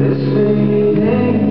This feeling